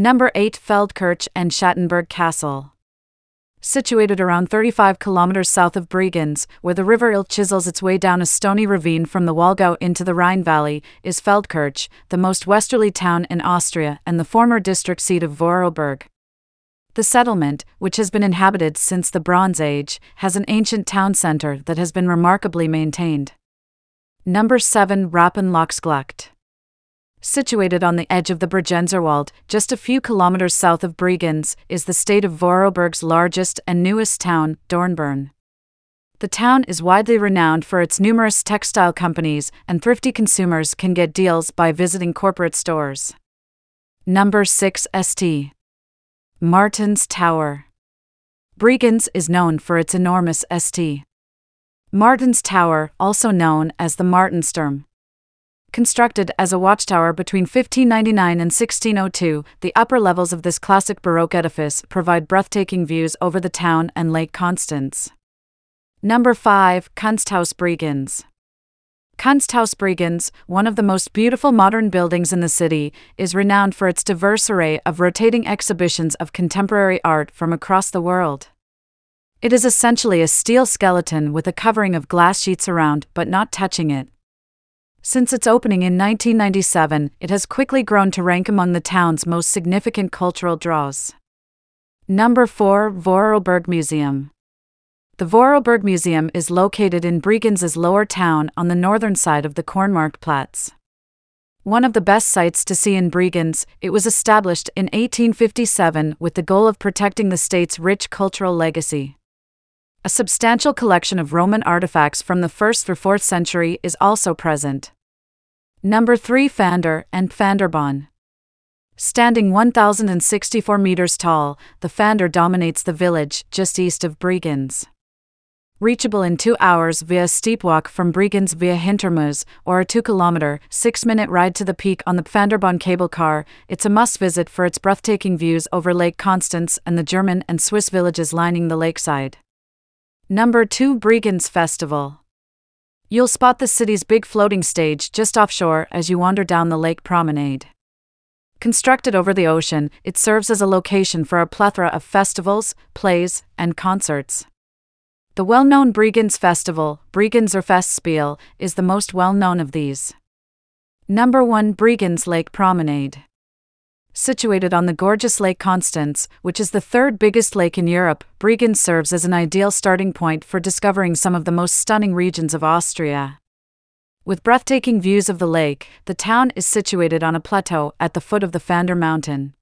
Number 8 Feldkirch and Schattenburg Castle. Situated around 35 kilometers south of Bregenz, where the river Ill chisels its way down a stony ravine from the Walgau into the Rhine Valley, is Feldkirch, the most westerly town in Austria and the former district seat of Vorarlberg. The settlement, which has been inhabited since the Bronze Age, has an ancient town centre that has been remarkably maintained. Number 7 Rappenlochschlucht. Situated on the edge of the Bregenzerwald, just a few kilometers south of Bregenz, is the state of Vorarlberg's largest and newest town, Dornbirn. The town is widely renowned for its numerous textile companies, and thrifty consumers can get deals by visiting corporate stores. Number 6 ST. Martin's Tower. Bregenz is known for its enormous St. Martin's Tower, also known as the Martinsturm. Constructed as a watchtower between 1599 and 1602, the upper levels of this classic Baroque edifice provide breathtaking views over the town and Lake Constance. Number 5 Kunsthaus Bregenz. Kunsthaus Bregenz, one of the most beautiful modern buildings in the city, is renowned for its diverse array of rotating exhibitions of contemporary art from across the world. It is essentially a steel skeleton with a covering of glass sheets around but not touching it. Since its opening in 1997, it has quickly grown to rank among the town's most significant cultural draws. Number 4 Vorarlberg Museum. The Vorarlberg Museum is located in Bregenz's lower town on the northern side of the Kornmarktplatz. One of the best sites to see in Bregenz, it was established in 1857 with the goal of protecting the state's rich cultural legacy. A substantial collection of Roman artifacts from the 1st through 4th century is also present. Number 3 Pfander and Pfanderbahn. Standing 1,064 meters tall, the Pfander dominates the village just east of Bregenz. Reachable in two hours via a steep walk from Bregenz via Hintermoos, or a 2 kilometer, 6 minute ride to the peak on the Pfanderbahn cable car, it's a must visit for its breathtaking views over Lake Constance and the German and Swiss villages lining the lakeside. Number 2 Bregenz Festival. You'll spot the city's big floating stage just offshore as you wander down the lake promenade. Constructed over the ocean, it serves as a location for a plethora of festivals, plays, and concerts. The well known Bregenz Festival, Bregenzer Festspiel, is the most well known of these. Number 1 Bregenz Lake Promenade situated on the gorgeous Lake Constance, which is the third biggest lake in Europe, Bregenz serves as an ideal starting point for discovering some of the most stunning regions of Austria. With breathtaking views of the lake, the town is situated on a plateau at the foot of the Pfander Mountain.